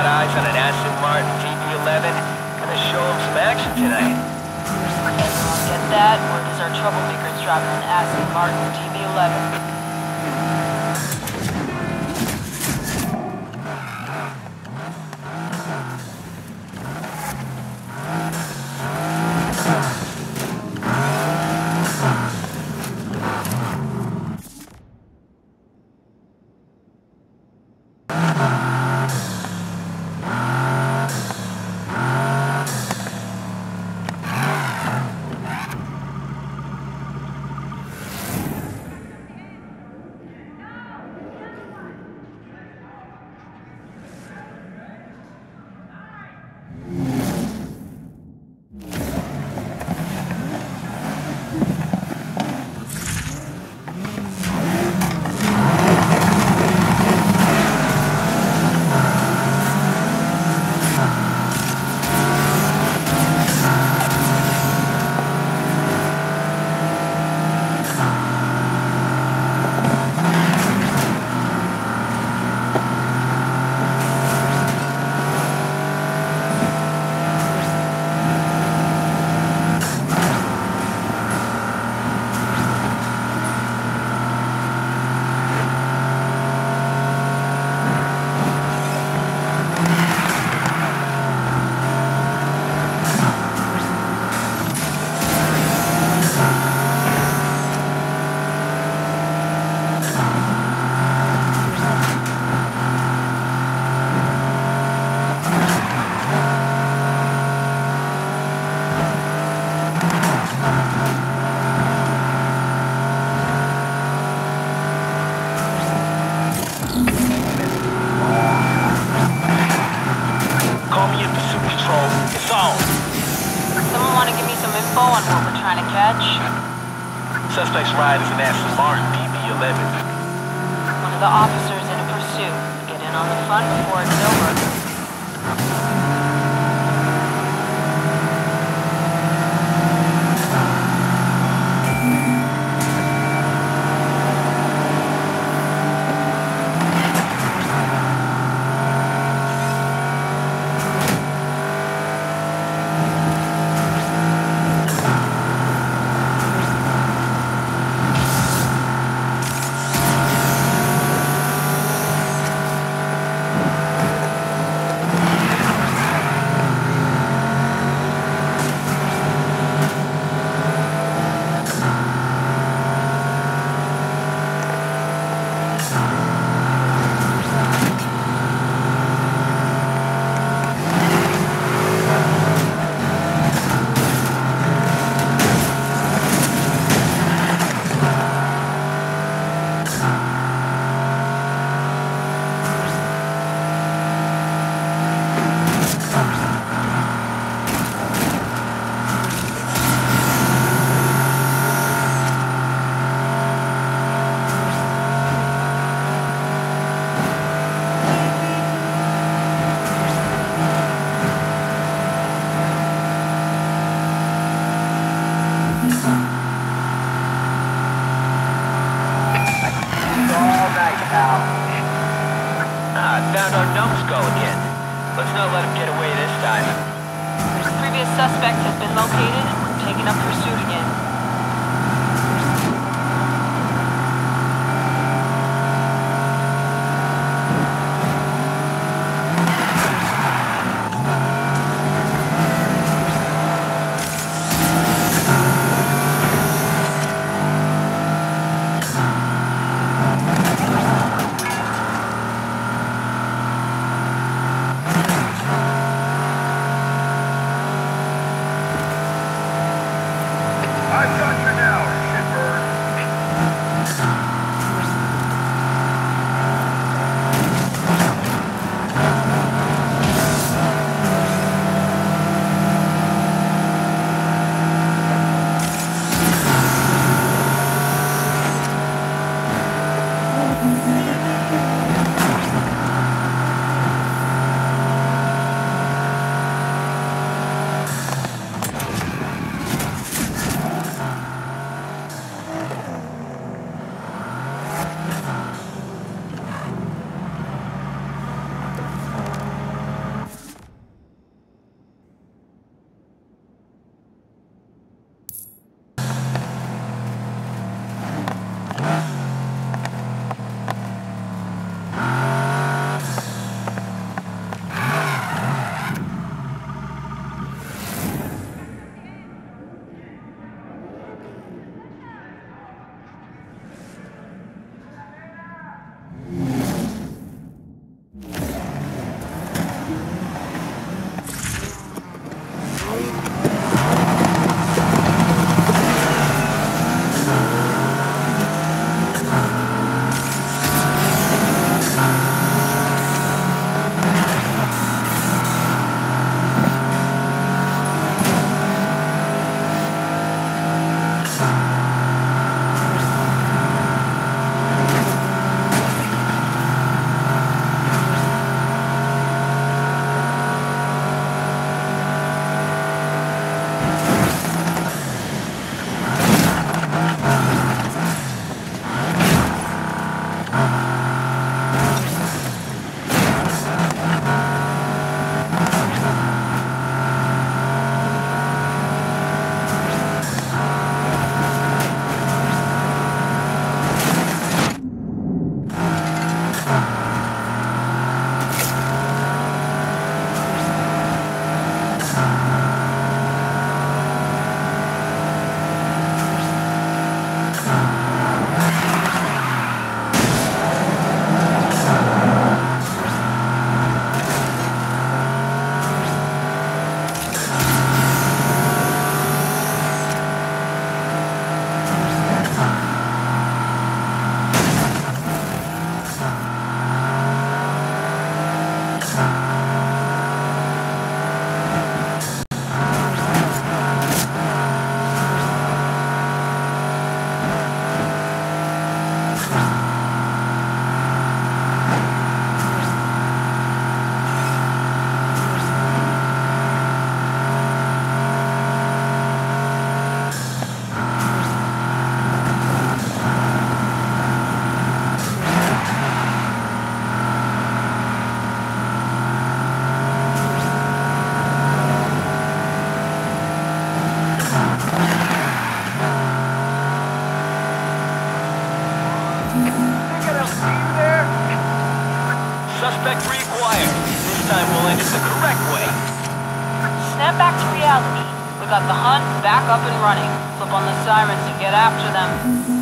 got eyes on an Aston Martin DB11. Gonna show him some action tonight. Get that, Where does our troublemaker drop an Aston Martin DB11? info on what we're trying to catch? Suspect's ride is an Aston Martin DB11. One of the officers in a pursuit. Get in on the fun before it's over. Respect required. This time we'll end it the correct way. Snap back to reality. We got the hunt back up and running. Flip on the sirens and get after them.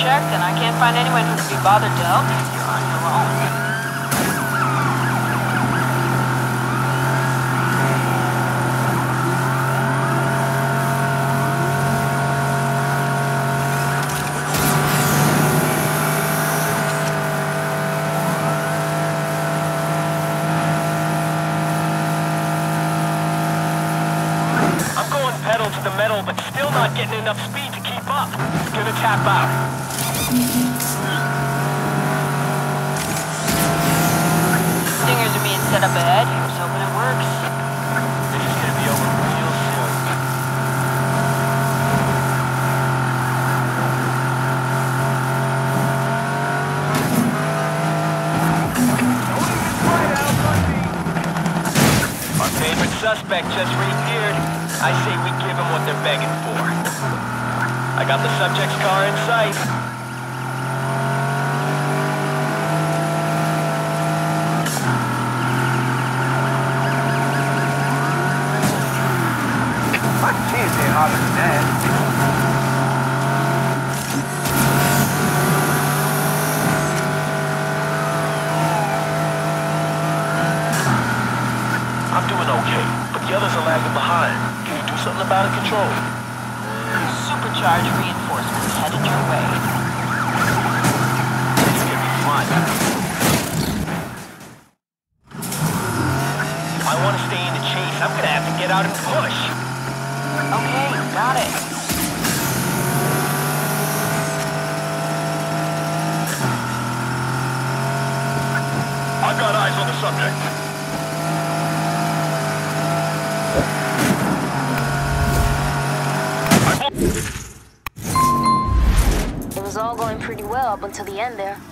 Checked, and I can't find anyone who'd be bothered to help you. You're on your own. Pedal to the metal, but still not getting enough speed to keep up. Gonna tap out. Stingers are being set up ahead. Here's hoping it works. This is gonna be over real soon. Our favorite suspect just reappeared. I say we give them what they're begging for. I got the subject's car in sight. Okay, but the others are lagging behind. Can you do something about it, Control? Supercharged reinforcements headed your way. This is gonna be fun. If I want to stay in the chase, I'm gonna have to get out and push. Okay, got it. Until the end there.